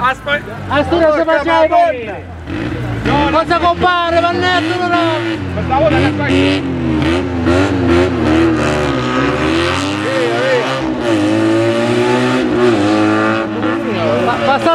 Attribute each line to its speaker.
Speaker 1: Aspetta! Aspetta se facciamo faceva i! Cosa compare, Vannetto, no?
Speaker 2: Per